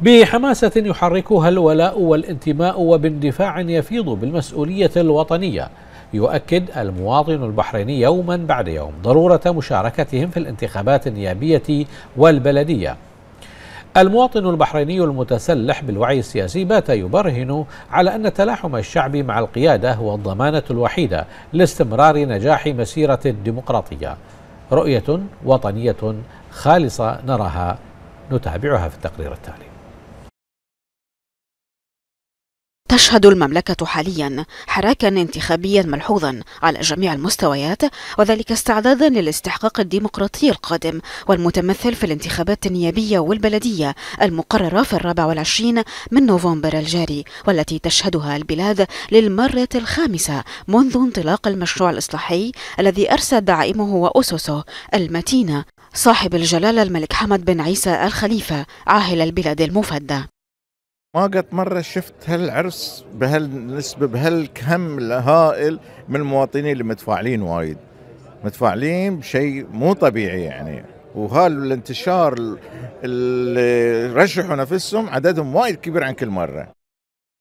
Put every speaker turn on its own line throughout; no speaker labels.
بحماسة يحركها الولاء والانتماء وباندفاع يفيض بالمسؤولية الوطنية. يؤكد المواطن البحريني يوما بعد يوم ضرورة مشاركتهم في الانتخابات النيابية والبلدية. المواطن البحريني المتسلح بالوعي السياسي بات يبرهن على أن تلاحم الشعب مع القيادة هو الضمانة الوحيدة لاستمرار نجاح مسيرة الديمقراطية. رؤية وطنية خالصة نراها. نتابعها في التقرير التالي.
تشهد المملكة حاليا حراكا انتخابيا ملحوظا على جميع المستويات وذلك استعدادا للاستحقاق الديمقراطي القادم والمتمثل في الانتخابات النيابية والبلدية المقررة في الرابع والعشرين من نوفمبر الجاري والتي تشهدها البلاد للمرة الخامسة منذ انطلاق المشروع الإصلاحي الذي أرسى دعائمه وأسسه المتينة صاحب الجلالة الملك حمد بن عيسى الخليفة عاهل البلاد المفدى.
ما قد مرة شفت هالعرس بهالنسبة بهالكم الهائل من المواطنين اللي متفاعلين وايد. متفاعلين بشيء مو طبيعي يعني. وهالانتشار اللي رشحوا نفسهم عددهم وايد كبير عن كل مرة.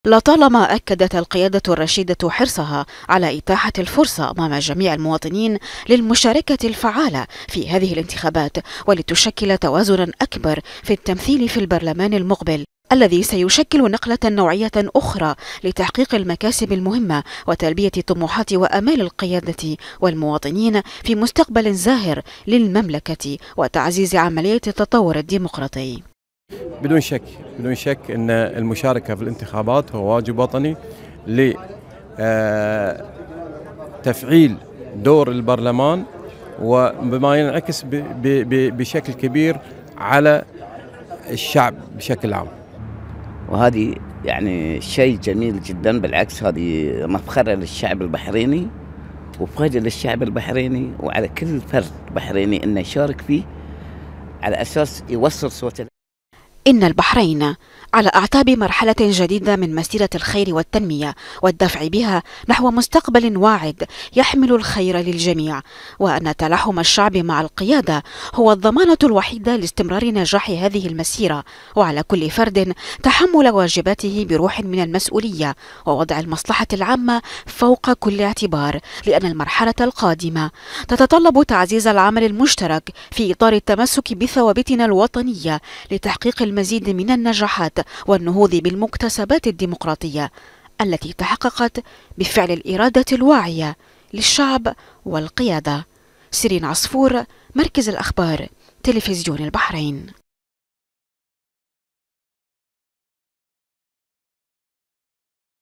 لطالما أكدت القيادة الرشيدة حرصها على إتاحة الفرصة أمام جميع المواطنين للمشاركة الفعالة في هذه الانتخابات ولتشكل توازنا أكبر في التمثيل في البرلمان المقبل. الذي سيشكل نقلة نوعية أخرى لتحقيق المكاسب المهمة وتلبية طموحات وأمال القيادة والمواطنين في مستقبل زاهر للمملكة وتعزيز عملية التطور الديمقراطي.
بدون شك بدون شك أن المشاركة في الانتخابات هو واجب وطني لتفعيل دور البرلمان وبما ينعكس بشكل كبير على الشعب بشكل عام.
وهذه يعني شيء جميل جدا بالعكس هذه مفخرة للشعب البحريني وفائدة للشعب البحريني وعلى كل فرد بحريني إنه يشارك فيه على أساس يوصل صوته.
إن البحرين على أعتاب مرحلة جديدة من مسيرة الخير والتنمية والدفع بها نحو مستقبل واعد يحمل الخير للجميع وأن تلاحم الشعب مع القيادة هو الضمانة الوحيدة لاستمرار نجاح هذه المسيرة وعلى كل فرد تحمل واجباته بروح من المسؤولية ووضع المصلحة العامة فوق كل اعتبار لأن المرحلة القادمة تتطلب تعزيز العمل المشترك في إطار التمسك بثوابتنا الوطنية لتحقيق المزيد من النجاحات والنهوض بالمكتسبات الديمقراطية التي تحققت بفعل الإرادة الواعية للشعب والقيادة. سيرين عصفور مركز الأخبار تلفزيون البحرين.